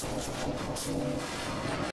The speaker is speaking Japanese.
東京。